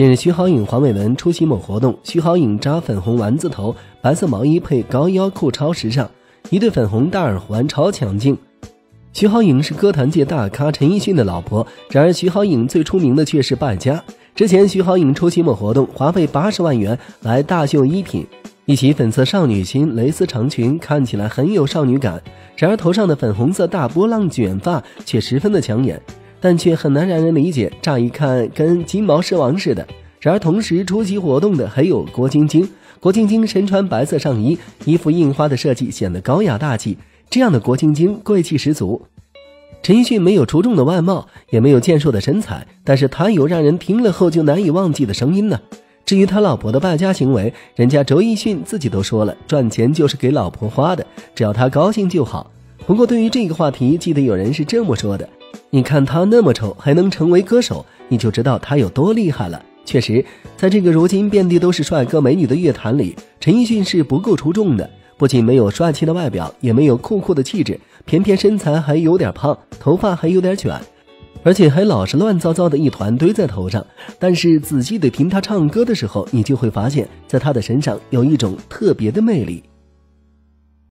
近日，徐濠萦、黄伟文出席某活动，徐濠萦扎粉红丸子头，白色毛衣配高腰裤，超时尚；一对粉红大耳环，超抢镜。徐濠萦是歌坛界大咖陈奕迅的老婆，然而徐濠萦最出名的却是败家。之前，徐濠萦出席某活动，花费八十万元来大秀衣品，一袭粉色少女心蕾丝长裙，看起来很有少女感，然而头上的粉红色大波浪卷发却十分的抢眼。但却很难让人理解，乍一看跟金毛狮王似的。然而同时出席活动的还有郭晶晶，郭晶晶身穿白色上衣，衣服印花的设计显得高雅大气。这样的郭晶晶贵气十足。陈奕迅没有出众的外貌，也没有健硕的身材，但是他有让人听了后就难以忘记的声音呢。至于他老婆的败家行为，人家周奕迅自己都说了，赚钱就是给老婆花的，只要她高兴就好。不过对于这个话题，记得有人是这么说的。你看他那么丑还能成为歌手，你就知道他有多厉害了。确实，在这个如今遍地都是帅哥美女的乐坛里，陈奕迅是不够出众的。不仅没有帅气的外表，也没有酷酷的气质，偏偏身材还有点胖，头发还有点卷，而且还老是乱糟糟的一团堆在头上。但是仔细的听他唱歌的时候，你就会发现，在他的身上有一种特别的魅力。